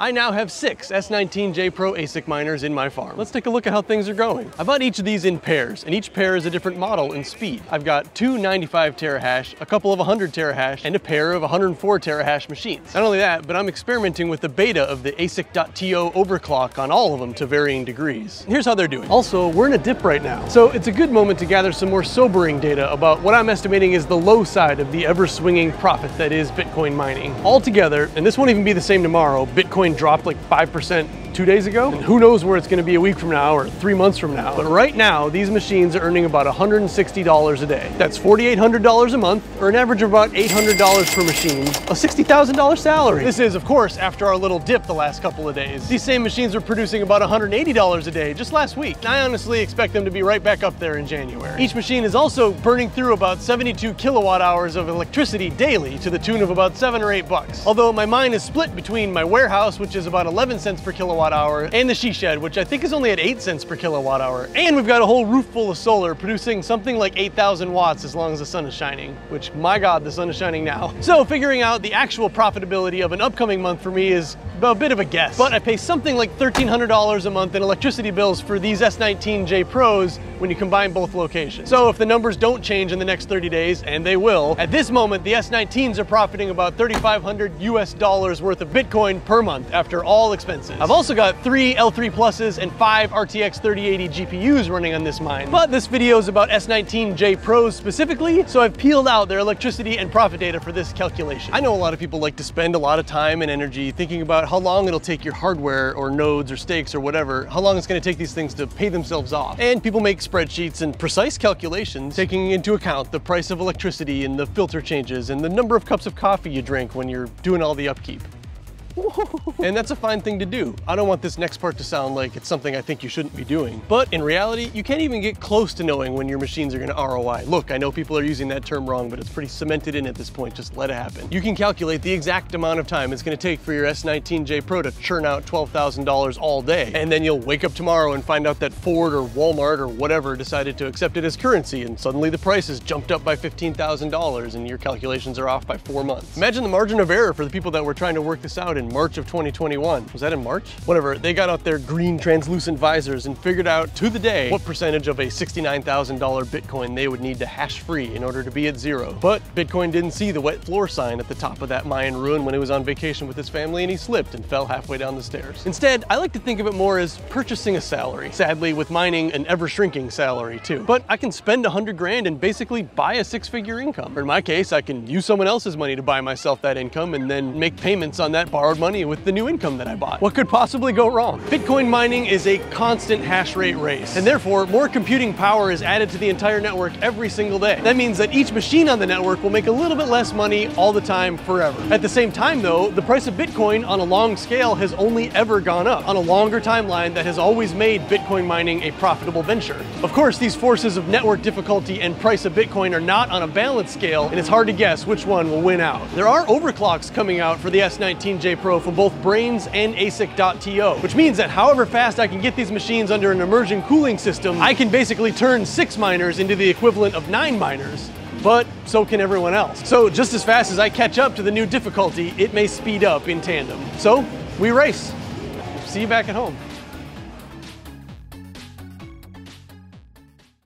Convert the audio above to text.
I now have six S19J Pro ASIC miners in my farm. Let's take a look at how things are going. I bought each of these in pairs, and each pair is a different model in speed. I've got two 95 terahash, a couple of 100 terahash, and a pair of 104 terahash machines. Not only that, but I'm experimenting with the beta of the ASIC.TO overclock on all of them to varying degrees. Here's how they're doing. Also, we're in a dip right now, so it's a good moment to gather some more sobering data about what I'm estimating is the low side of the ever-swinging profit that is Bitcoin mining. Altogether, and this won't even be the same tomorrow, Bitcoin dropped like 5% two days ago. And who knows where it's gonna be a week from now or three months from now. But right now, these machines are earning about $160 a day. That's $4,800 a month, or an average of about $800 per machine, a $60,000 salary. This is, of course, after our little dip the last couple of days. These same machines are producing about $180 a day just last week. I honestly expect them to be right back up there in January. Each machine is also burning through about 72 kilowatt hours of electricity daily to the tune of about seven or eight bucks. Although my mine is split between my warehouse, which is about 11 cents per kilowatt kilowatt hour, and the she shed, which I think is only at 8 cents per kilowatt hour. And we've got a whole roof full of solar producing something like 8,000 watts as long as the sun is shining, which my God, the sun is shining now. So figuring out the actual profitability of an upcoming month for me is a bit of a guess. But I pay something like $1,300 a month in electricity bills for these S19J Pros when you combine both locations. So if the numbers don't change in the next 30 days, and they will, at this moment, the S19s are profiting about 3,500 US dollars worth of Bitcoin per month after all expenses. I've also got three L3 Pluses and five RTX 3080 GPUs running on this mine. But this video is about S19J Pros specifically, so I've peeled out their electricity and profit data for this calculation. I know a lot of people like to spend a lot of time and energy thinking about how long it'll take your hardware or nodes or stakes or whatever, how long it's gonna take these things to pay themselves off. And people make spreadsheets and precise calculations taking into account the price of electricity and the filter changes and the number of cups of coffee you drink when you're doing all the upkeep. and that's a fine thing to do. I don't want this next part to sound like it's something I think you shouldn't be doing. But in reality, you can't even get close to knowing when your machines are gonna ROI. Look, I know people are using that term wrong, but it's pretty cemented in at this point, just let it happen. You can calculate the exact amount of time it's gonna take for your S19J Pro to churn out $12,000 all day. And then you'll wake up tomorrow and find out that Ford or Walmart or whatever decided to accept it as currency and suddenly the price has jumped up by $15,000 and your calculations are off by four months. Imagine the margin of error for the people that were trying to work this out in March of 2021. Was that in March? Whatever, they got out their green translucent visors and figured out to the day what percentage of a $69,000 Bitcoin they would need to hash free in order to be at zero. But Bitcoin didn't see the wet floor sign at the top of that Mayan ruin when he was on vacation with his family and he slipped and fell halfway down the stairs. Instead, I like to think of it more as purchasing a salary. Sadly, with mining, an ever shrinking salary too. But I can spend a hundred grand and basically buy a six figure income. Or in my case, I can use someone else's money to buy myself that income and then make payments on that borrowed money with the new income that I bought. What could possibly go wrong? Bitcoin mining is a constant hash rate race, and therefore more computing power is added to the entire network every single day. That means that each machine on the network will make a little bit less money all the time forever. At the same time though, the price of Bitcoin on a long scale has only ever gone up on a longer timeline that has always made Bitcoin mining a profitable venture. Of course, these forces of network difficulty and price of Bitcoin are not on a balanced scale, and it's hard to guess which one will win out. There are overclocks coming out for the S19J Pro from both Braiins and ASIC.TO, which means that however fast I can get these machines under an immersion cooling system, I can basically turn six miners into the equivalent of nine miners but so can everyone else. So just as fast as I catch up to the new difficulty, it may speed up in tandem. So we race. See you back at home.